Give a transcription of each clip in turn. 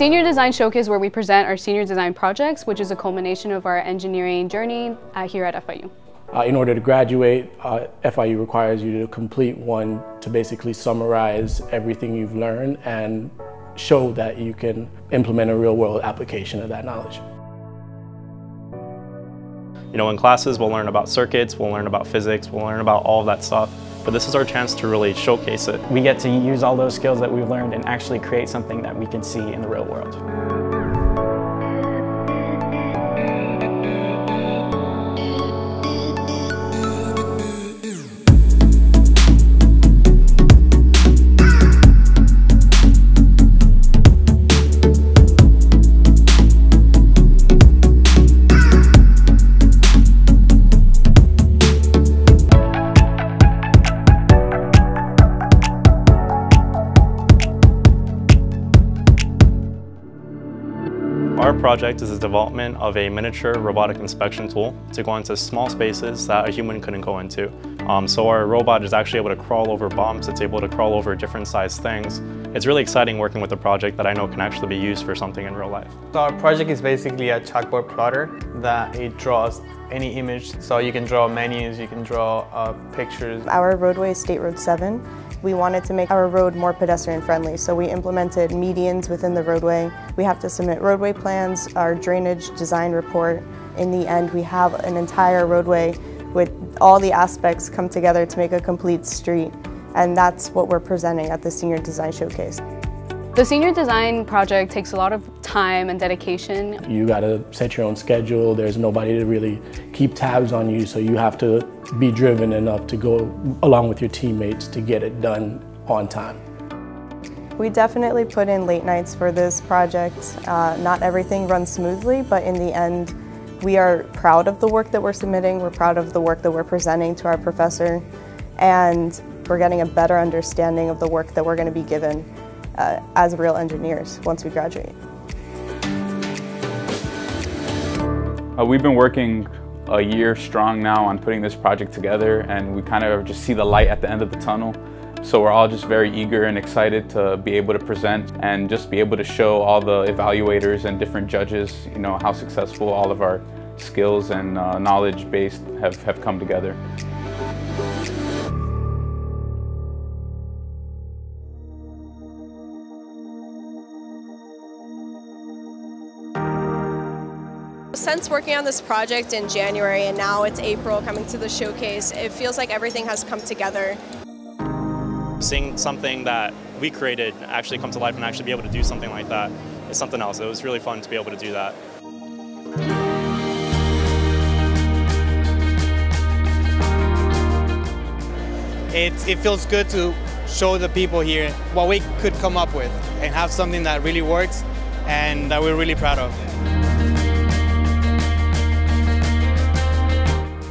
Senior Design Showcase where we present our senior design projects, which is a culmination of our engineering journey uh, here at FIU. Uh, in order to graduate, uh, FIU requires you to complete one to basically summarize everything you've learned and show that you can implement a real world application of that knowledge. You know, in classes we'll learn about circuits, we'll learn about physics, we'll learn about all of that stuff. But this is our chance to really showcase it. We get to use all those skills that we've learned and actually create something that we can see in the real world. Our project is the development of a miniature robotic inspection tool to go into small spaces that a human couldn't go into. Um, so our robot is actually able to crawl over bumps, it's able to crawl over different sized things. It's really exciting working with a project that I know can actually be used for something in real life. So our project is basically a chalkboard plotter that it draws any image. So you can draw menus, you can draw uh, pictures. Our roadway is State Road 7. We wanted to make our road more pedestrian friendly, so we implemented medians within the roadway. We have to submit roadway plans, our drainage design report. In the end, we have an entire roadway with all the aspects come together to make a complete street. And that's what we're presenting at the Senior Design Showcase. The senior design project takes a lot of time and dedication. You gotta set your own schedule. There's nobody to really keep tabs on you, so you have to be driven enough to go along with your teammates to get it done on time. We definitely put in late nights for this project. Uh, not everything runs smoothly, but in the end, we are proud of the work that we're submitting. We're proud of the work that we're presenting to our professor, and we're getting a better understanding of the work that we're going to be given uh, as real engineers once we graduate. Uh, we've been working a year strong now on putting this project together and we kind of just see the light at the end of the tunnel. So we're all just very eager and excited to be able to present and just be able to show all the evaluators and different judges, you know, how successful all of our skills and uh, knowledge base have, have come together. Since working on this project in January and now it's April coming to the showcase, it feels like everything has come together. Seeing something that we created actually come to life and actually be able to do something like that is something else. It was really fun to be able to do that. It, it feels good to show the people here what we could come up with and have something that really works and that we're really proud of.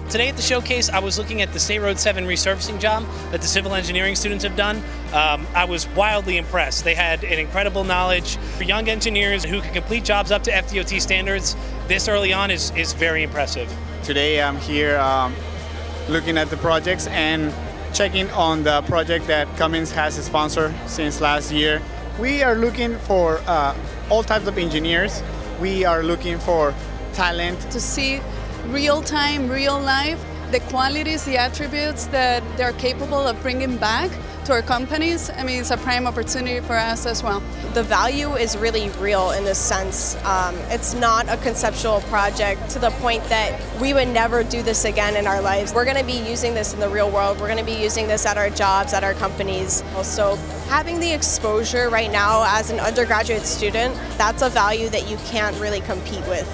Today at the showcase, I was looking at the State Road 7 resurfacing job that the civil engineering students have done. Um, I was wildly impressed. They had an incredible knowledge. For young engineers who can complete jobs up to FDOT standards this early on is, is very impressive. Today I'm here um, looking at the projects and checking on the project that Cummins has sponsored since last year. We are looking for uh, all types of engineers. We are looking for talent. To see real time, real life, the qualities, the attributes that they're capable of bringing back to our companies. I mean, it's a prime opportunity for us as well. The value is really real in this sense. Um, it's not a conceptual project to the point that we would never do this again in our lives. We're going to be using this in the real world. We're going to be using this at our jobs, at our companies. Also, having the exposure right now as an undergraduate student, that's a value that you can't really compete with.